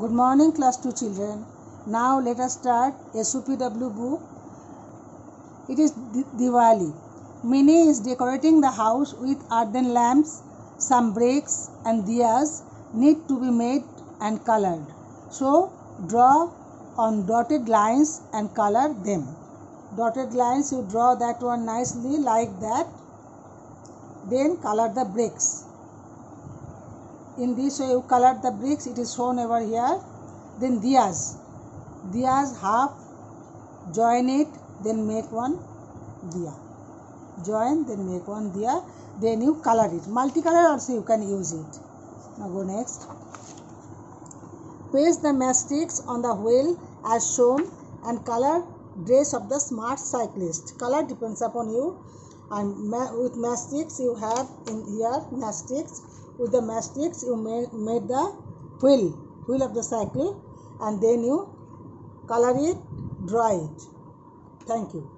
Good morning, class 2 children. Now let us start SUPW book. It is Di- Diwali. Minnie is decorating the house with earthen lamps. Some bricks and diyas need to be made and colored. So draw on dotted lines and color them. Dotted lines you draw that one nicely like that. Then color the bricks in this way you color the bricks it is shown over here. Then diyas diyas half join it then make one diya join then make one diya then you color it. Multicolor also you can use it. Now go next. Paste the matchsticks on the wheel as shown and color dress of the smart cyclist. Color depends upon you. And with matchsticks you have in here matchsticks with the matchsticks you made, made the wheel wheel of the cycle and then you color it draw it. Thank you